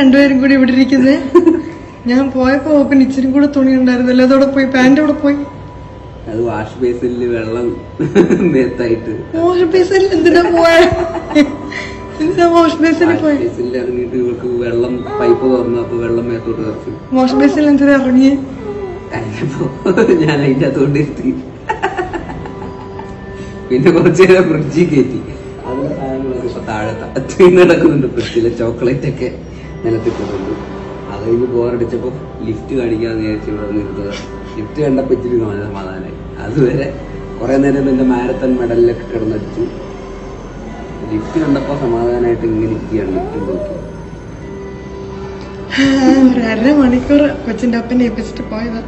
രണ്ടുപേരും കൂടി ഇവിടെ ഇരിക്കുന്നേ. ഞാൻ പോയപ്പോ ഓപ്പൻ ഇച്ചിരി കൂടെ തുണി ഉണ്ടായിരുന്നല്ലോ. അതോടെ പോയി. പാന്റ് അവിടെ പോയി. അത് വാഷ് ബേസിനിൽ വെള്ളം മേത്തായിട്ട്. വാഷ് ബേസിൽ എന്തിനാ പോയ? എന്തിനാ വാഷ് ബേസിൽ പോയി? ബേസിനിൽ ഇറങ്ങിയിട്ട് ഇവർക്ക് വെള്ളം പൈപ്പ് വെള്ളം മേത്തോട്ട് വാഷ് ബേസിൽ എന്തിനാ ഇറങ്ങി ഞാൻ അതിന്റെ അകത്തോട്ട് ഇരുത്തി. പിന്നെ കുറച്ചു നേരം ഫ്രിഡ്ജിൽ കയറ്റി അതിന്റെ സാധനങ്ങളൊക്കെ ഇപ്പൊ താഴെ നടക്കുന്നുണ്ട് ഫ്രിഡ്ജിലെ ചോക്ലേറ്റ് ഒക്കെ. നിലത്തിട്ടുണ്ട് അത് കഴിഞ്ഞ് ബോറടിച്ചപ്പോ ലിഫ്റ്റ് കാണിക്കാന്ന് വിചാരിച്ചു ഇവിടെ നിർത്തുക ലിഫ്റ്റ് കണ്ടപ്പോ ഇച്ചിരി സമാ- സമാധാനമായി അതുവരെ കുറേ നേരം എന്റെ മാരത്തൺ മെഡലിലൊക്കെ കിടന്നടിച്ചു. ലിഫ്റ്റ് കണ്ടപ്പോ സമാധാനമായിട്ട് ഇങ്ങനെ ഇരിക്കുകയാണ് ലിഫ്റ്റ് നോക്കി ഒരു അര മണിക്കൂർ കൊച്ചിന്റെ ഒപ്പനെ ഏൽപ്പിച്ചിട്ട് പോയതാ.